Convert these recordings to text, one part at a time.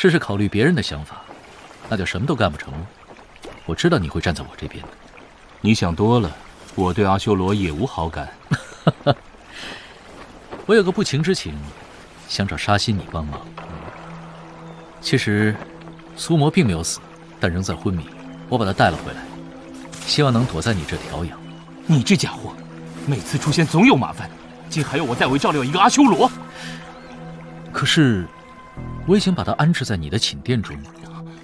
试试考虑别人的想法，那就什么都干不成了。我知道你会站在我这边的。你想多了，我对阿修罗也无好感。我有个不情之请，想找沙欣你帮忙。其实，苏魔并没有死，但仍在昏迷。我把他带了回来，希望能躲在你这调养。你这家伙，每次出现总有麻烦，竟还要我代为照料一个阿修罗。可是，我已经把他安置在你的寝殿中，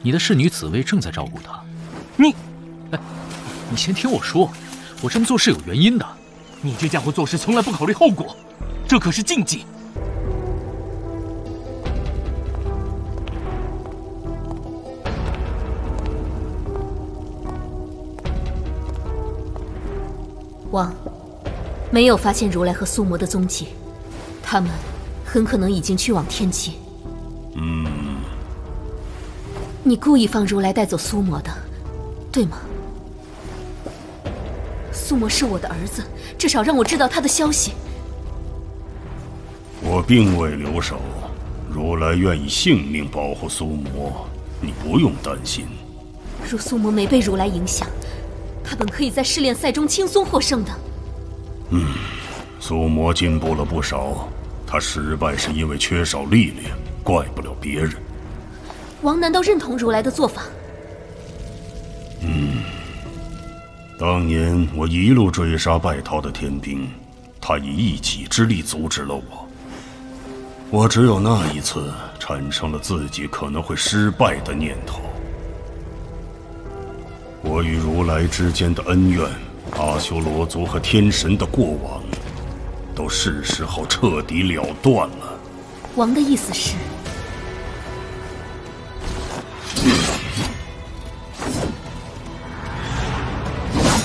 你的侍女紫薇正在照顾他。你，哎，你先听我说，我这么做是有原因的。你这家伙做事从来不考虑后果，这可是禁忌。王，没有发现如来和苏魔的踪迹，他们很可能已经去往天界。嗯，你故意放如来带走苏魔的，对吗？苏魔是我的儿子，至少让我知道他的消息。我并未留守，如来愿以性命保护苏魔，你不用担心。若苏魔没被如来影响。他本可以在试炼赛中轻松获胜的。嗯，苏魔进步了不少，他失败是因为缺少历练，怪不了别人。王难道认同如来的做法？嗯，当年我一路追杀败逃的天兵，他以一己之力阻止了我。我只有那一次产生了自己可能会失败的念头。我与如来之间的恩怨，阿修罗族和天神的过往，都是时候彻底了断了。王的意思是，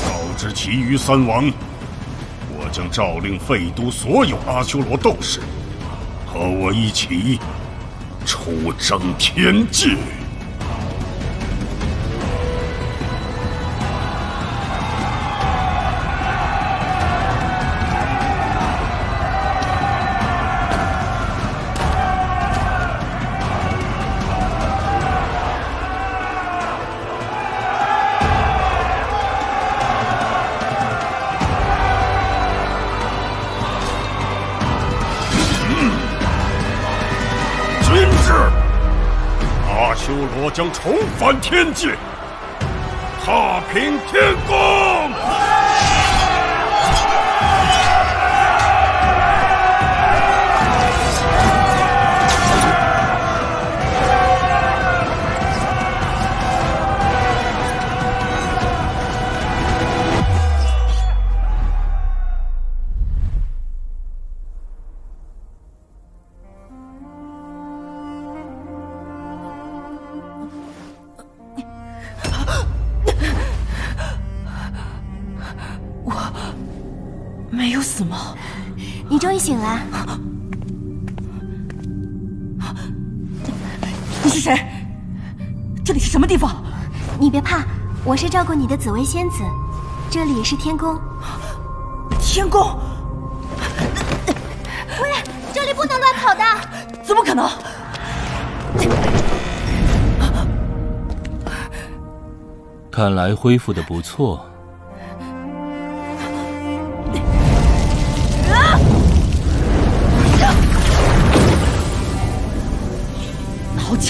告知其余三王，我将诏令废都所有阿修罗斗士，和我一起出征天界。重返天界，踏平天宫。你是谁？这里是什么地方？你别怕，我是照顾你的紫薇仙子。这里是天宫。天宫？喂，这里不能乱跑的！怎么可能？看来恢复的不错。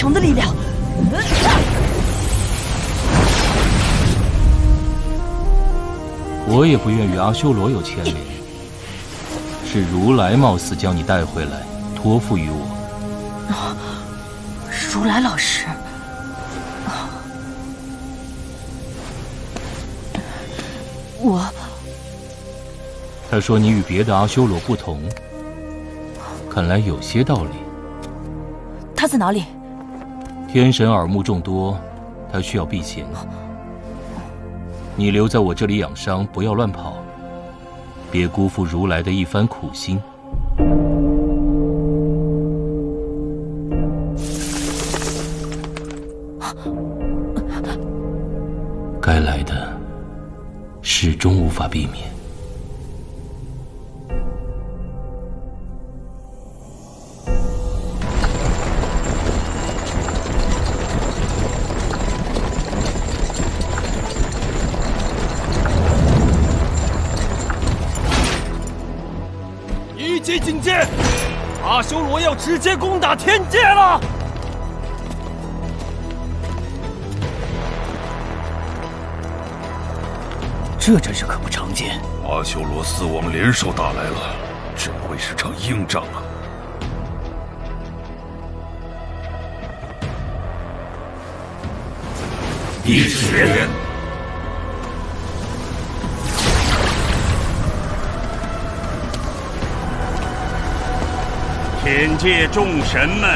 强的力量，我也不愿与阿修罗有牵连。是如来冒死将你带回来，托付于我。如来老师，我。他说你与别的阿修罗不同，看来有些道理。他在哪里？天神耳目众多，他需要避嫌。你留在我这里养伤，不要乱跑，别辜负如来的一番苦心。阶境界，阿修罗要直接攻打天界了。这真是可不常见。阿修罗四王联手打来了，这会是场硬仗啊！一血。天界众神们，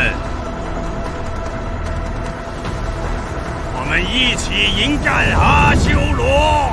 我们一起迎战阿修罗！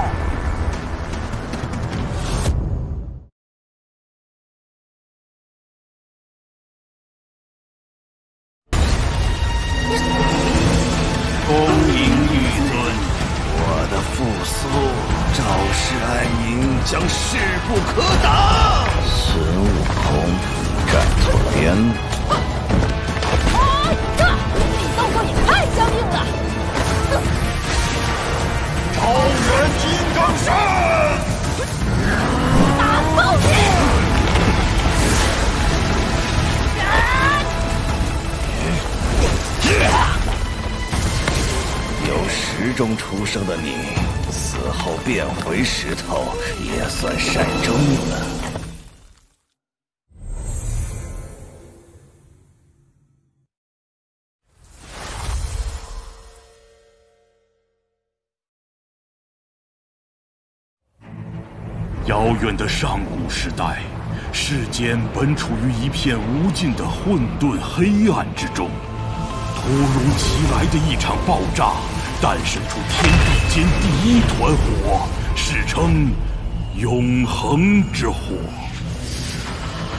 中出生的你，死后变回石头，也算善终了。遥远的上古时代，世间本处于一片无尽的混沌黑暗之中。突如其来的一场爆炸，诞生出天地间第一团火，史称“永恒之火”。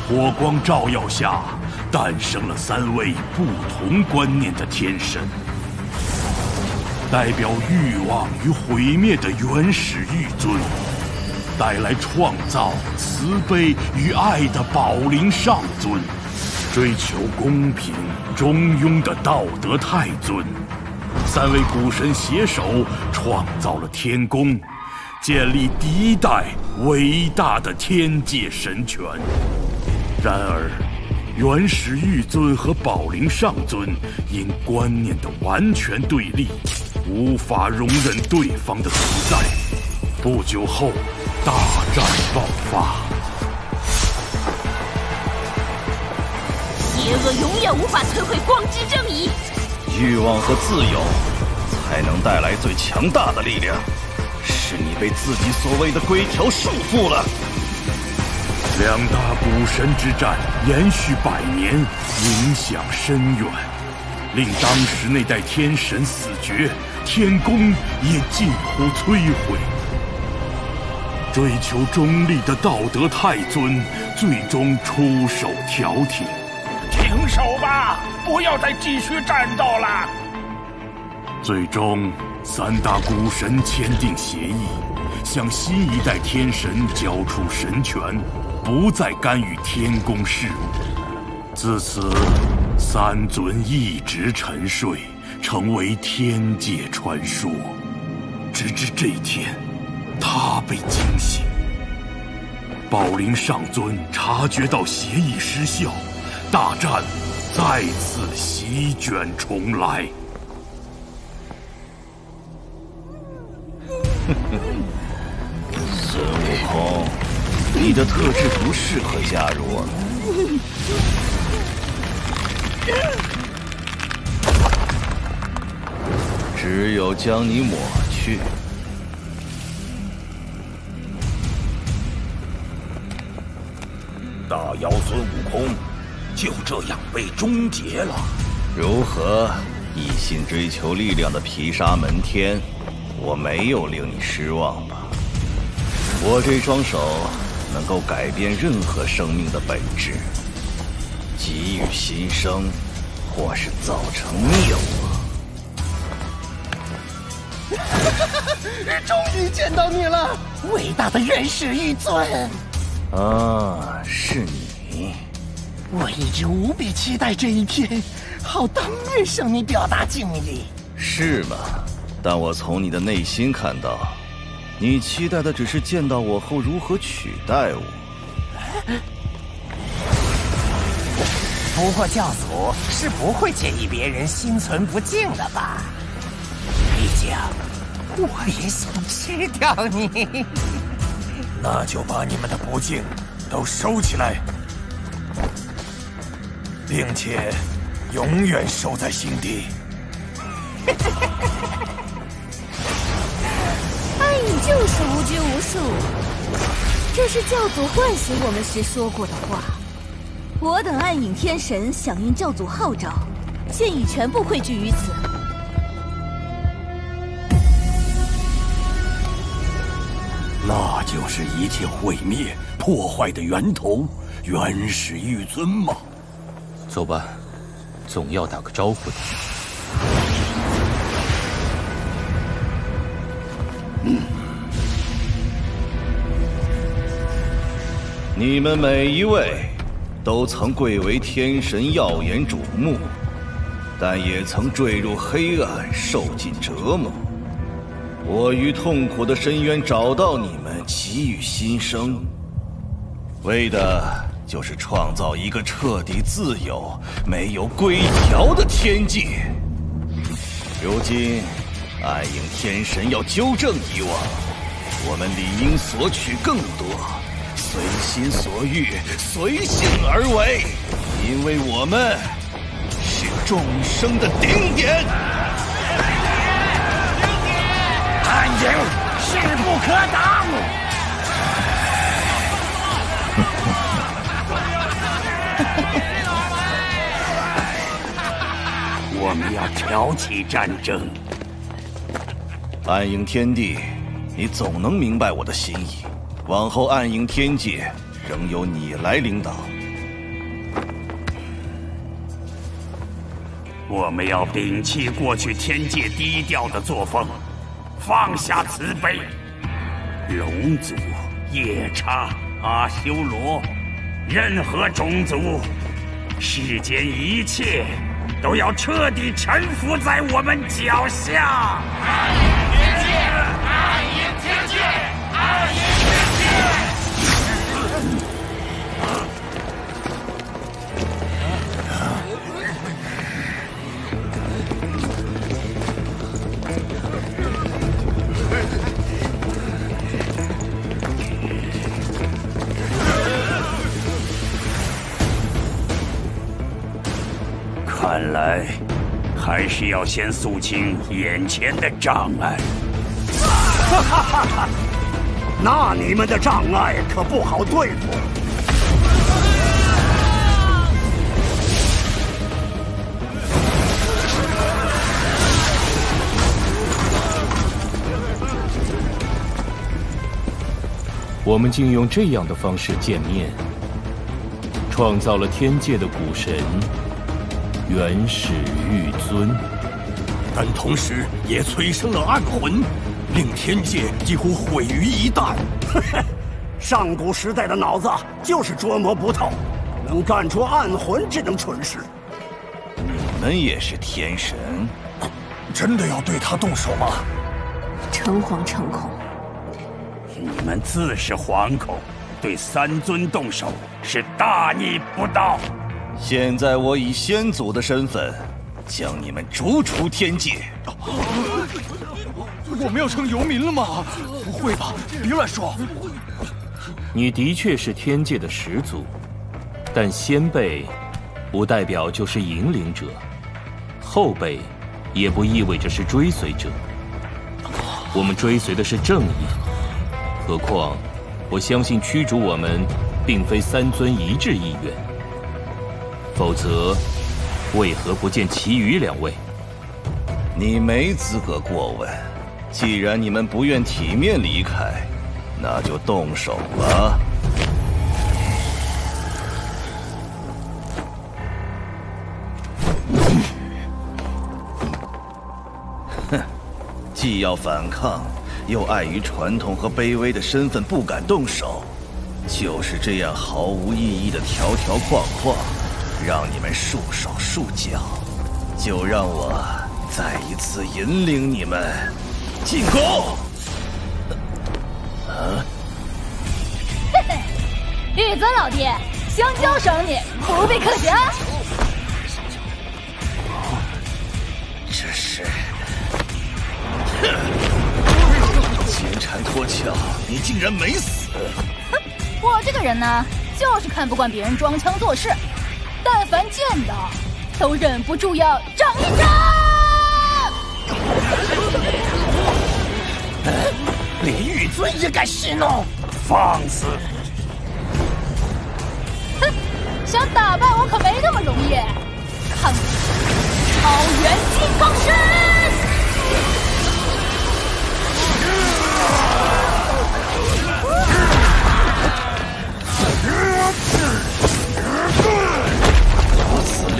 火光照耀下，诞生了三位不同观念的天神，代表欲望与毁灭的原始玉尊。带来创造、慈悲与爱的宝灵上尊，追求公平、中庸的道德太尊，三位古神携手创造了天宫，建立第一代伟大的天界神权。然而，原始玉尊和宝灵上尊因观念的完全对立，无法容忍对方的存在。不久后。大战爆发，邪恶永远无法摧毁光之正义。欲望和自由，才能带来最强大的力量。是你被自己所谓的规条束缚了。两大古神之战延续百年，影响深远，令当时那代天神死绝，天宫也近乎摧毁。追求中立的道德太尊最终出手调停，停手不要再继续战斗了。最终，三大古神签订协议，向新一代天神交出神权，不再干预天宫事务。自此，三尊一直沉睡，成为天界传说，直至这一天。他被惊醒，宝灵上尊察觉到协议失效，大战再次席卷重来。孙悟空，你的特质不适合加入我们，只有将你抹去。这样被终结了。如何？一心追求力量的毗沙门天，我没有令你失望吧？我这双手能够改变任何生命的本质，给予新生，或是造成灭亡。终于见到你了，伟大的原始玉尊！啊，是你！我一直无比期待这一天，好当面向你表达敬意。是吗？但我从你的内心看到，你期待的只是见到我后如何取代我。不过教主是不会介意别人心存不敬的吧？毕竟，我也想吃掉你。那就把你们的不敬都收起来，并且永远守在心底。暗影就是无拘无束，这是教主唤醒我们时说过的话。我等暗影天神响应教主号召，现已全部汇聚于此。那就是一切毁灭、破坏的源头——原始玉尊吗？走吧，总要打个招呼的。你们每一位都曾贵为天神，耀眼瞩目，但也曾坠入黑暗，受尽折磨。我于痛苦的深渊找到你们，给予新生，为的就是创造一个彻底自由、没有规条的天界。如今，暗影天神要纠正以往，我们理应索取更多，随心所欲，随性而为，因为我们是众生的顶点。暗影势不可挡。我们要挑起战争。暗影天帝，你总能明白我的心意。往后暗影天界仍由你来领导。我们要摒弃过去天界低调的作风，放下慈悲。龙族、夜叉、阿修罗，任何种族，世间一切都要彻底臣服在我们脚下。是要先肃清眼前的障碍。哈哈哈哈！那你们的障碍可不好对付。我们竟用这样的方式见面，创造了天界的古神原始玉尊，但同时也催生了暗魂，令天界几乎毁于一旦。上古时代的脑子就是捉摸不透，能干出暗魂这等蠢事。你们也是天神，真的要对他动手吗？诚惶诚恐。你们自是惶恐，对三尊动手是大逆不道。现在我以先祖的身份，将你们逐出天界。我们要成游民了吗？不会吧！别乱说。你的确是天界的始祖，但先辈不代表就是引领者，后辈也不意味着是追随者。我们追随的是正义。何况，我相信驱逐我们，并非三尊一致意愿。否则，为何不见其余两位？你没资格过问。既然你们不愿体面离开，那就动手吧。哼，既要反抗。又碍于传统和卑微的身份不敢动手，就是这样毫无意义的条条框框，让你们束手束脚，就让我再一次引领你们进攻。啊！玉尊老弟，香蕉赏你，不必客气啊。这是，哼！金蝉脱壳，你竟然没死！哼，我这个人呢，就是看不惯别人装腔作势，但凡见到，都忍不住要整一整。连玉尊也敢戏弄，放肆！哼，想打败我可没那么容易，看我超元金刚石！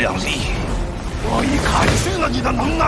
如此靓丽，我已看清了你的能耐。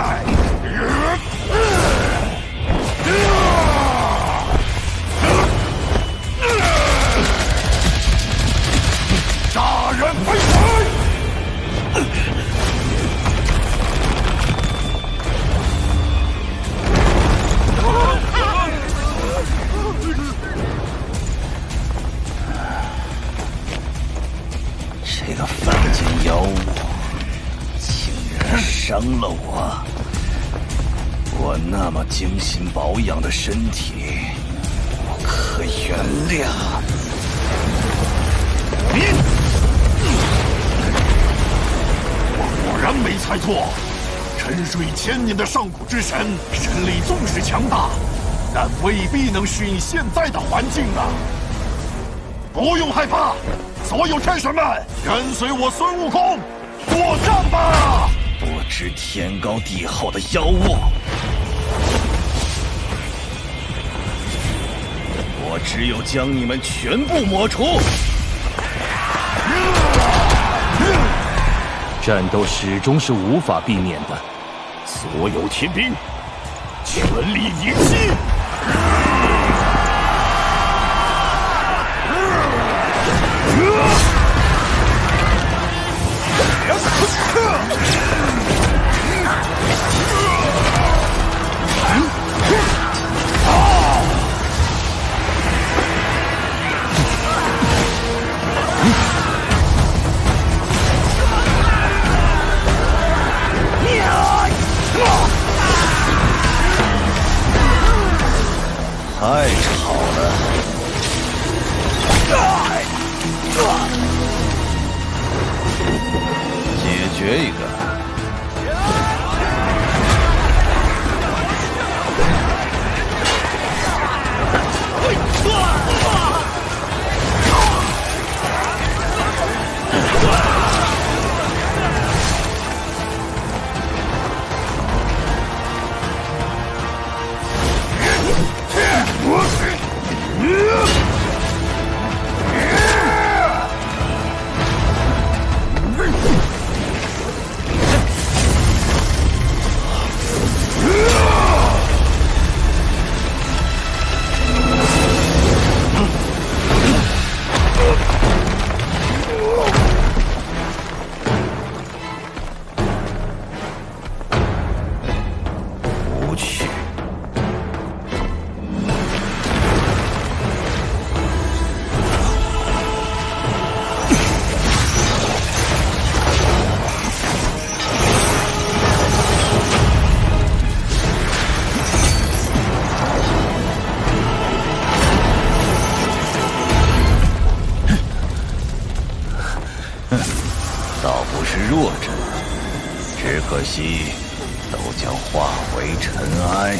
心保养的身体，我可原谅你？我果然没猜错，沉睡千年的上古之神，神力纵使强大，但未必能适应现在的环境啊！不用害怕。所有天神们，跟随我孙悟空作战吧！不知天高地厚的妖物，只有将你们全部抹除。战斗始终是无法避免的，所有天兵，全力迎击！可惜都将化为尘埃。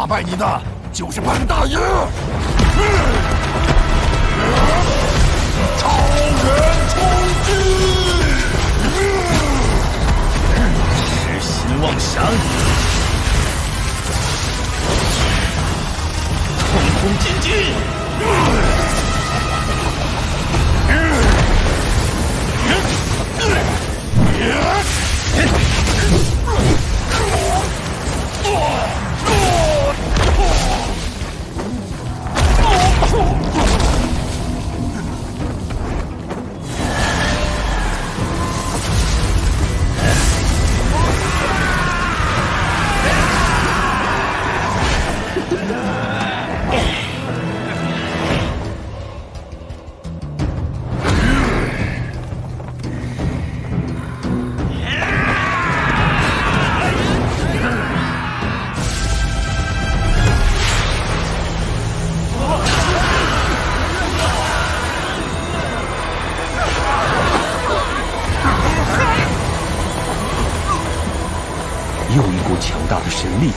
打败你的就是本大爷。超人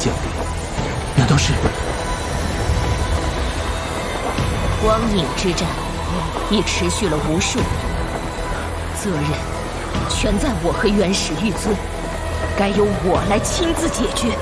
降临，难道是光影之战已持续了无数年，责任全在我和元始玉尊，该由我来亲自解决。